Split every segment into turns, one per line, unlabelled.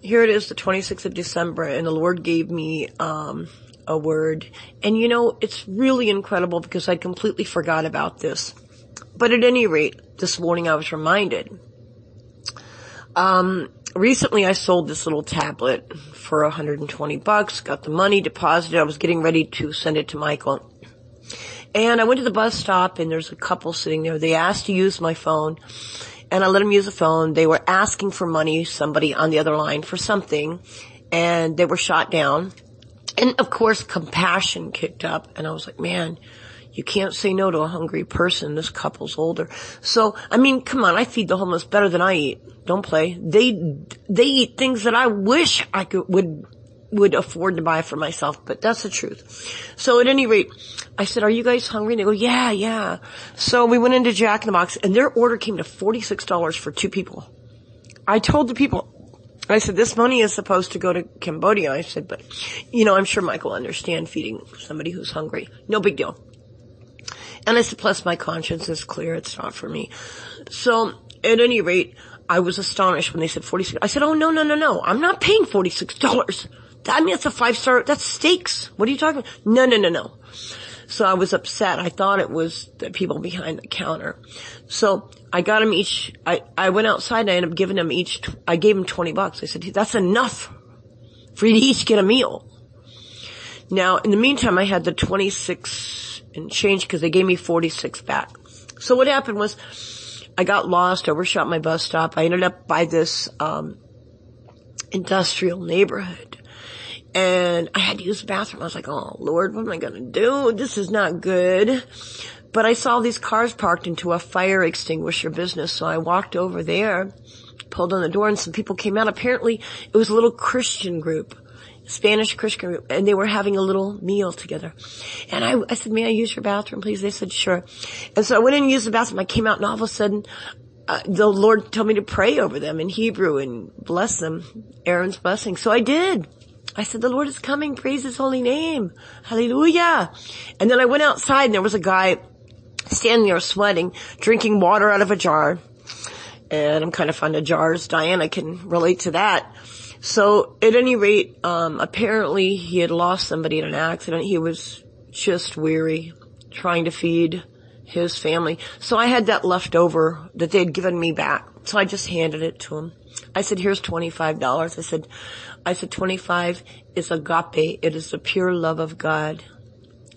here it is, the 26th of December, and the Lord gave me, um, a word. And you know, it's really incredible because I completely forgot about this. But at any rate, this morning I was reminded. Um, recently I sold this little tablet for 120 bucks, got the money deposited. I was getting ready to send it to Michael. And I went to the bus stop and there's a couple sitting there. They asked to use my phone and I let them use the phone. They were asking for money, somebody on the other line for something and they were shot down. And of course compassion kicked up and I was like, man, you can't say no to a hungry person. This couple's older. So, I mean, come on, I feed the homeless better than I eat. Don't play. They, they eat things that I wish I could, would, would afford to buy for myself, but that's the truth. So at any rate, I said, are you guys hungry? And they go, yeah, yeah. So we went into Jack in the Box and their order came to $46 for two people. I told the people, I said, this money is supposed to go to Cambodia. I said, but, you know, I'm sure Mike will understand feeding somebody who's hungry. No big deal. And I said, plus my conscience is clear. It's not for me. So at any rate, I was astonished when they said 46. I said, oh no, no, no, no. I'm not paying $46. I mean, it's a five star, that's steaks. What are you talking about? No, no, no, no. So I was upset. I thought it was the people behind the counter. So I got them each, I, I went outside and I ended up giving them each, I gave them 20 bucks. I said, that's enough for you to each get a meal. Now, in the meantime, I had the 26 and change because they gave me 46 back. So what happened was I got lost, overshot my bus stop. I ended up by this, um, industrial neighborhood and I had to use the bathroom. I was like, oh Lord, what am I gonna do? This is not good. But I saw these cars parked into a fire extinguisher business, so I walked over there, pulled on the door, and some people came out. Apparently, it was a little Christian group. Spanish Christian group, and they were having a little meal together. And I, I said, may I use your bathroom, please? They said, sure. And so I went in and used the bathroom. I came out and all of a sudden, uh, the Lord told me to pray over them in Hebrew and bless them, Aaron's blessing. So I did. I said, the Lord is coming. Praise his holy name. Hallelujah. And then I went outside and there was a guy standing there sweating, drinking water out of a jar. And I'm kind of fond of jars. Diana can relate to that. So at any rate, um, apparently he had lost somebody in an accident. He was just weary trying to feed his family. So I had that left over that they had given me back. So I just handed it to him. I said, here's $25. I said, I said 25 is agape. It is the pure love of God.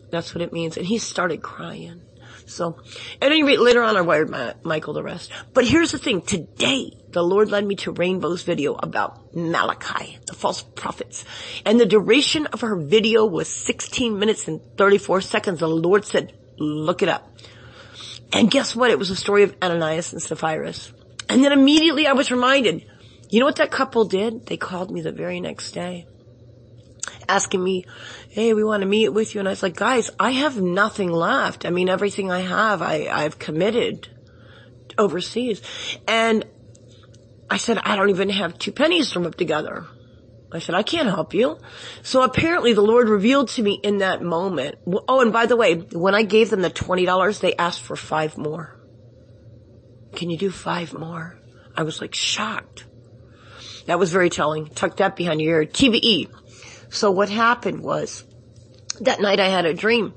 That's what it means. And he started crying. So, at any rate, later on I wired my, Michael the rest. But here's the thing. Today, the Lord led me to Rainbow's video about Malachi, the false prophets. And the duration of her video was 16 minutes and 34 seconds. The Lord said, look it up. And guess what? It was a story of Ananias and Sapphira. And then immediately I was reminded, you know what that couple did? They called me the very next day asking me, hey, we want to meet with you. And I was like, guys, I have nothing left. I mean, everything I have, I, I've committed overseas. And I said, I don't even have two pennies to rub together. I said, I can't help you. So apparently the Lord revealed to me in that moment. Oh, and by the way, when I gave them the $20, they asked for five more. Can you do five more? I was like shocked. That was very telling. Tuck that behind your ear. TVE. So what happened was that night I had a dream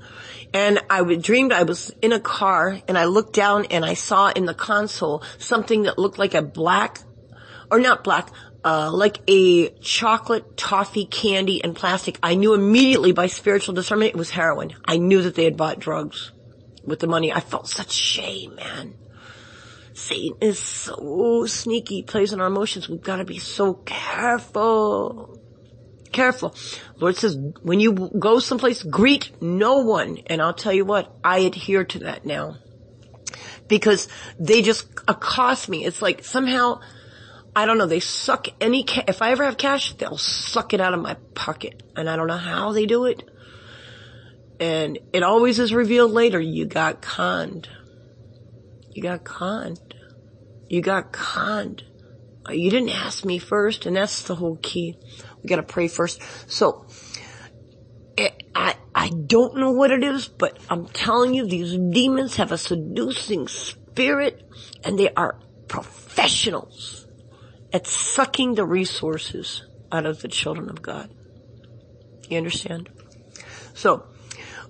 and I dreamed I was in a car and I looked down and I saw in the console something that looked like a black or not black, uh, like a chocolate toffee candy and plastic. I knew immediately by spiritual discernment it was heroin. I knew that they had bought drugs with the money. I felt such shame, man. Satan is so sneaky, plays on our emotions. We've got to be so careful. Careful. Lord says, when you go someplace, greet no one. And I'll tell you what, I adhere to that now. Because they just accost me. It's like somehow, I don't know, they suck any, ca- if I ever have cash, they'll suck it out of my pocket. And I don't know how they do it. And it always is revealed later, you got conned. You got conned. You got conned. Uh, you didn't ask me first, and that's the whole key. We gotta pray first. So, it, I, I don't know what it is, but I'm telling you, these demons have a seducing spirit, and they are professionals. at sucking the resources out of the children of God. You understand? So,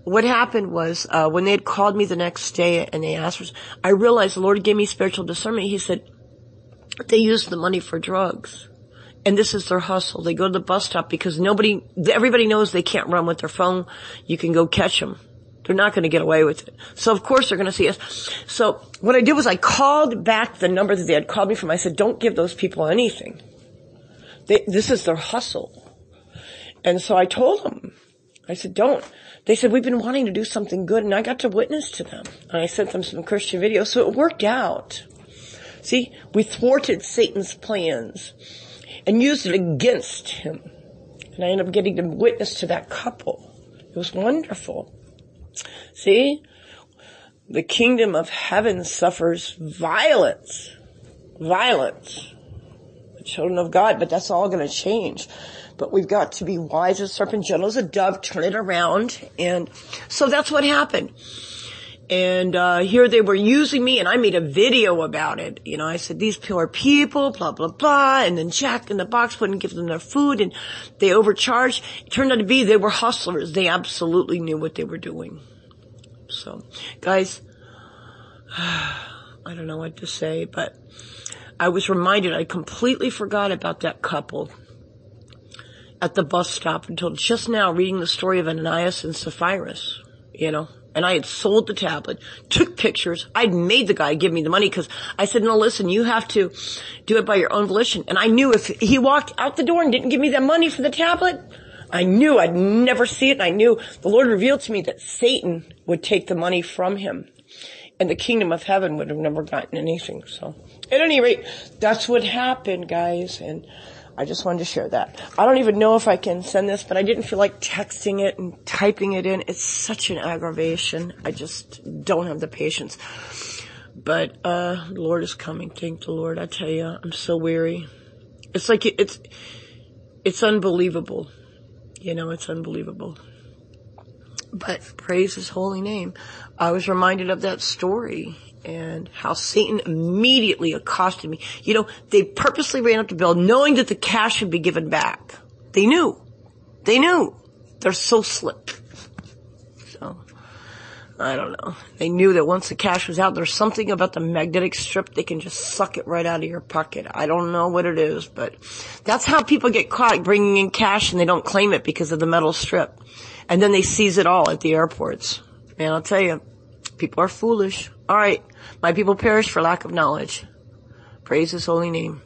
what happened was, uh, when they had called me the next day and they asked for, I realized the Lord gave me spiritual discernment. He said, they use the money for drugs. And this is their hustle. They go to the bus stop because nobody, everybody knows they can't run with their phone. You can go catch them. They're not going to get away with it. So of course they're going to see us. So what I did was I called back the number that they had called me from. I said, don't give those people anything. They, this is their hustle. And so I told them, I said, don't. They said, we've been wanting to do something good and I got to witness to them. And I sent them some Christian videos. So it worked out. See, we thwarted Satan's plans and used it against him. And I ended up getting to witness to that couple. It was wonderful. See? The kingdom of heaven suffers violence. Violence. Children of God, but that's all going to change. But we've got to be wise as serpent, gentle as a dove, turn it around. And so that's what happened. And uh, here they were using me, and I made a video about it. You know, I said these poor people, blah blah blah, and then Jack in the Box wouldn't give them their food, and they overcharged. It turned out to be they were hustlers. They absolutely knew what they were doing. So, guys, I don't know what to say, but I was reminded I completely forgot about that couple at the bus stop until just now reading the story of Ananias and Sapphira. You know, and I had sold the tablet, took pictures. I'd made the guy give me the money because I said, no, listen, you have to do it by your own volition. And I knew if he walked out the door and didn't give me that money for the tablet, I knew I'd never see it. And I knew the Lord revealed to me that Satan would take the money from him and the kingdom of heaven would have never gotten anything. So at any rate, that's what happened, guys. And I just wanted to share that. I don't even know if I can send this, but I didn't feel like texting it and typing it in. It's such an aggravation. I just don't have the patience. But, uh, Lord is coming. Thank the Lord. I tell you, I'm so weary. It's like, it's, it's unbelievable. You know, it's unbelievable. But praise his holy name. I was reminded of that story and how Satan immediately accosted me. You know, they purposely ran up the Bill knowing that the cash would be given back. They knew. They knew. They're so slick. I don't know. They knew that once the cash was out, there's something about the magnetic strip, they can just suck it right out of your pocket. I don't know what it is, but that's how people get caught bringing in cash and they don't claim it because of the metal strip. And then they seize it all at the airports. Man, I'll tell you, people are foolish. All right. My people perish for lack of knowledge. Praise his holy name.